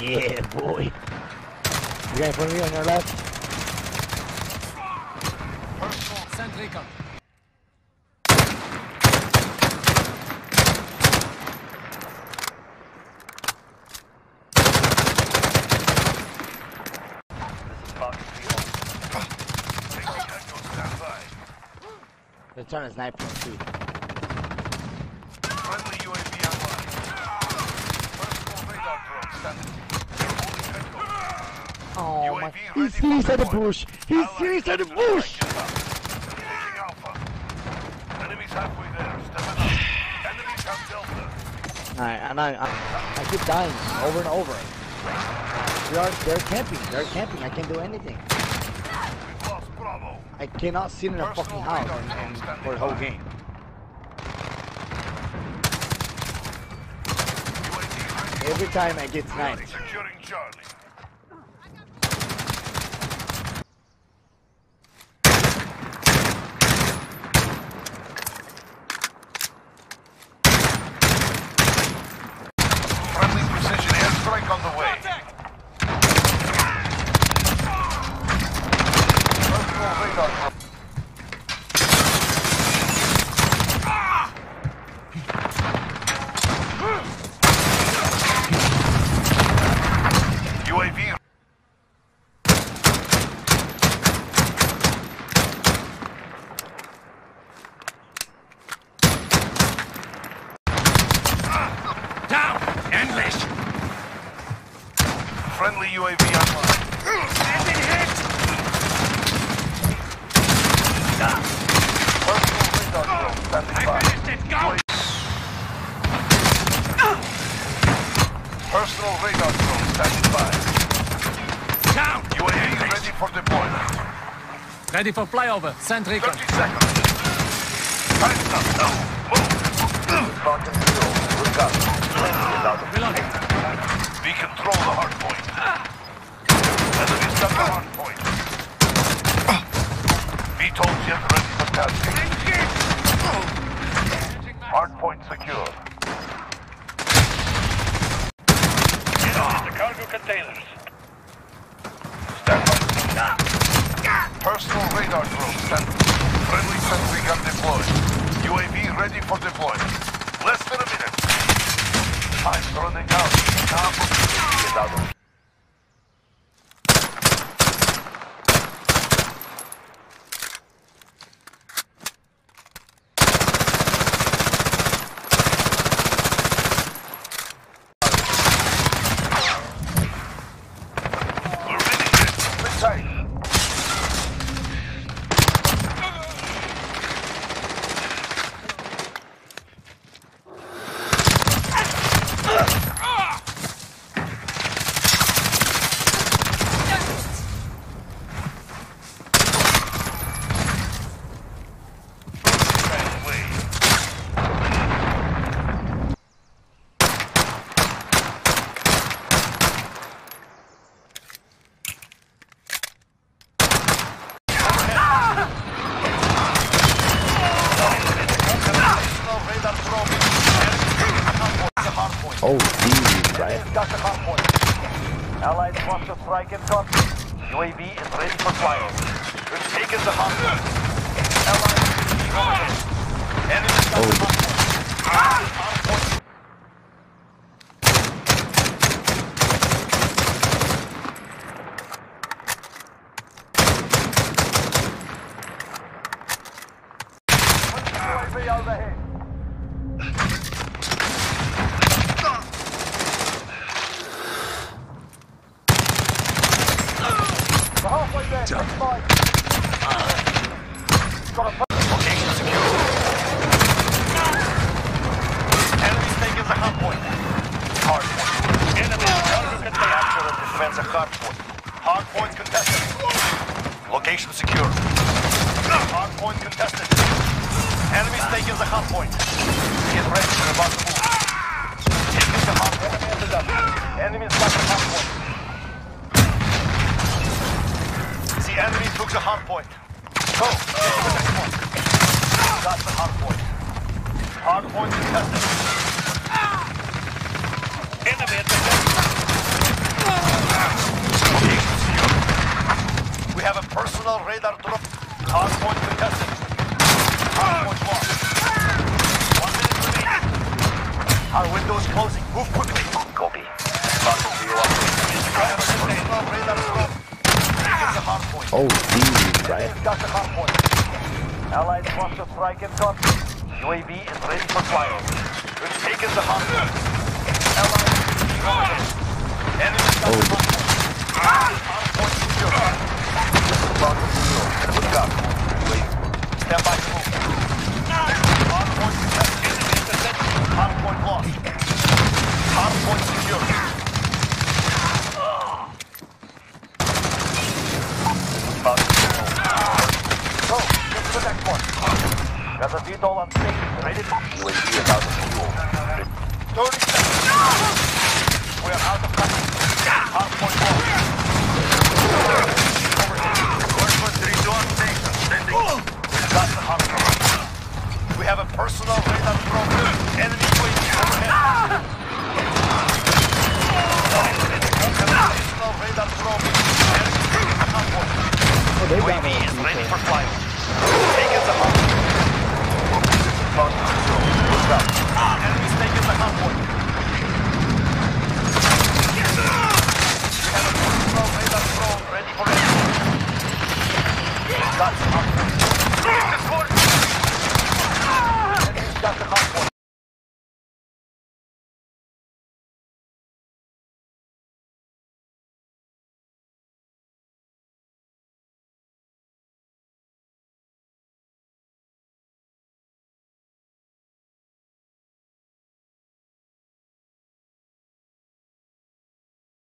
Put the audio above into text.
Yeah, boy. You got put me on your left? Send recon. They're trying to snipe us too. Friendly UAV online. Personal radar drone standing. Oh my! He's serious at the bush. He's Allied serious at the bush. strike inbound. Taking Alpha. Enemies halfway there. Stepping up. Enemies have Delta. Alright, and I, I, I keep dying over and over. We are, they're camping. They're camping. I can't do anything. We've lost Bravo. I cannot sit in a fucking house and, and for the whole game. Every time I get sniped. Securing Charlie. Friendly precision airstrike on the way. Personal radar drone. UAV Down! English! friendly UAV online. Personal radar drone standing by. it! Go! Personal radar drone standing by. Down! UAV ready for deployment. Ready for flyover. Send recon. 30 seconds. Time's up. Now. Move. And zero. Look up. Reloading. We control the hard point. Enemies got the hard point. VTOL jet ready for tasking. Hard point secure. Get on the cargo containers. Stand by. Personal radar drone stand. Friendly sentry gun deployed. UAV ready for deployment. Less than a minute. Time's running out. Now, get out of We're ready. Sit tight. Right away. Personal radar drone. Oh? Got the hard point. Allied cluster strike in front. UAV is ready for flyover. We've taken the point. Allied UAV overhead. Enemy got the hard point. Hard point. UAV overhead. A Location secure. Enemy taking the hard point. Hard point. Enemy cargo. Capture and defense a hard point. Hard point contested. Location secure. Hard point contested. Enemies taking the hard point. Get ready. We're about to move. Taking the hard point. Enemies got the hard point. The hard point. Go. Get to the point. Hard point. Hard point contested. Enemy at We have a personal radar drop. Hardpoint contested. Hardpoint lost. One minute remaining. Our window is closing. Move quickly. Copy. Talking to you up. I have a personal radar drop. Oh, geez, right? Got the hardpoint. Allied cluster strike in. UAV is ready for flyover. We've taken the hardpoint. Allied UAV overhead. Enemy oh. got the hardpoint. Hardpoint secure. Target secure. Good job. UAV. Stand by to move. Hardpoint contested. Enemy intercepted. Hardpoint lost. Hardpoint secure. About to move. So, get to the next one. Got the VTOL on station, ready to... UAV about to fuel. 30 seconds. We are out of time. Hardpoint lost. Overhead. Square 3 on station. Sending. We've got the hardpoint. We have a lost the control.